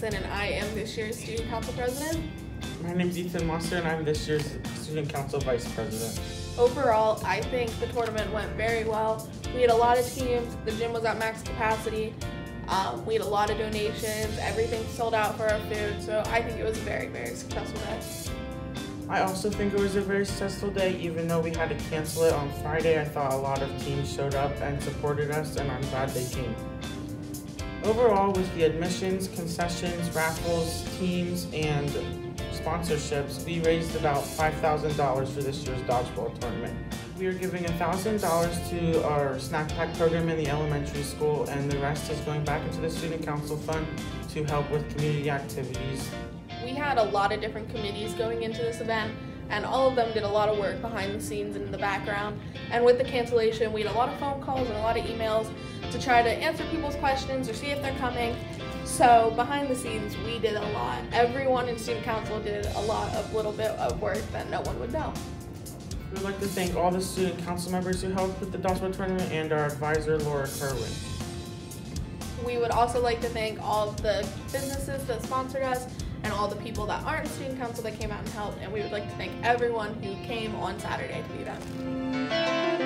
Jackson, and I am this year's student council president. My name is Ethan Monster, and I'm this year's student council vice president. Overall, I think the tournament went very well. We had a lot of teams. The gym was at max capacity. Um, we had a lot of donations. Everything sold out for our food, so I think it was a very, very successful day. I also think it was a very successful day, even though we had to cancel it on Friday. I thought a lot of teams showed up and supported us, and I'm glad they came. Overall, with the admissions, concessions, raffles, teams, and sponsorships, we raised about $5,000 for this year's dodgeball tournament. We are giving $1,000 to our snack pack program in the elementary school, and the rest is going back into the student council fund to help with community activities. We had a lot of different committees going into this event, and all of them did a lot of work behind the scenes and in the background. And with the cancellation, we had a lot of phone calls and a lot of emails to try to answer people's questions or see if they're coming. So behind the scenes, we did a lot. Everyone in student council did a lot of little bit of work that no one would know. We'd like to thank all the student council members who helped with the dodgeball tournament and our advisor, Laura Kerwin. We would also like to thank all of the businesses that sponsored us all the people that aren't student council that came out and helped. And we would like to thank everyone who came on Saturday to the event.